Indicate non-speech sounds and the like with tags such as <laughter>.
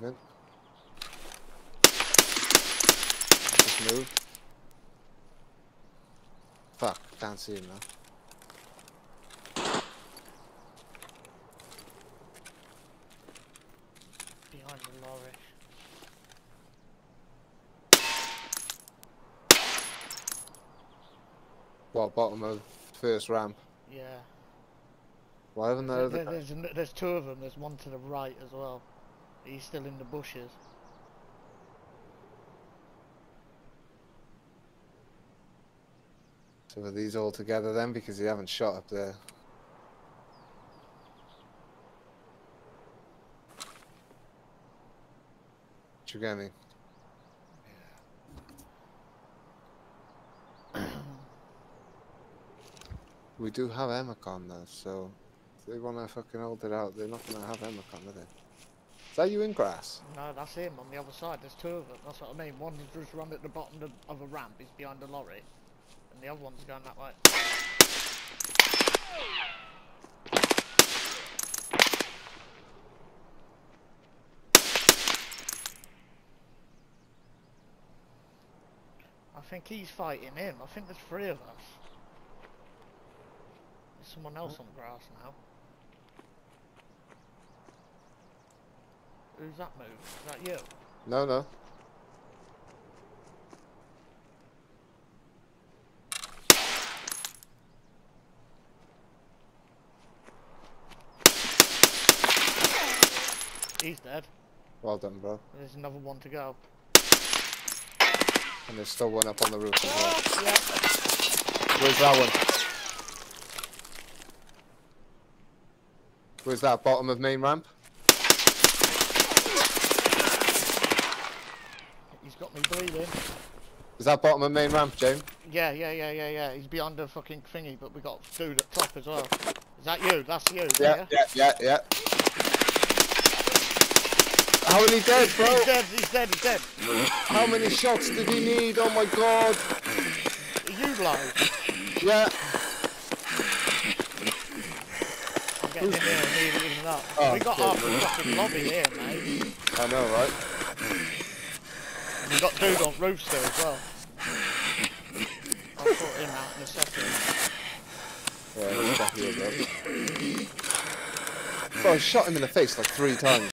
Just move. Fuck, can't see him now. Behind the lorry. What, bottom of first ramp? Yeah. Why haven't there? There's, there's, there's two of them. There's one to the right as well. He's still in the bushes. So are these all together then? Because you haven't shot up there. You getting? <clears throat> We do have Emercom though, so if they wanna fucking hold it out, they're not gonna have Emercom, are they? That you in grass? No, that's him on the other side. There's two of them. That's what I mean. One's just run at the bottom of, of a ramp. He's behind the lorry. And the other one's going that way. I think he's fighting him. I think there's three of us. There's someone else on grass now. Who's that move? Is that you? No, no. He's dead. Well done, bro. There's another one to go. And there's still one up on the roof as well. Yeah. Where's that one? Where's that bottom of main ramp? He's got me bleeding. Is that bottom of main ramp, James? Yeah, yeah, yeah, yeah, yeah. He's beyond the fucking thingy, but we got dude at top as well. Is that you? That's you. Yeah, yeah, yeah, yeah. How many dead, bro? He's dead. He's dead. He's dead. How many shots did he need? Oh my god. Are you live? Yeah. I'm getting in here and leaving even up. Oh, we got half the fucking lobby here, mate. I know, right? We got dude on roof still as well. I'll sort him out in a second. Back here. Bro, I shot him in the face like three times.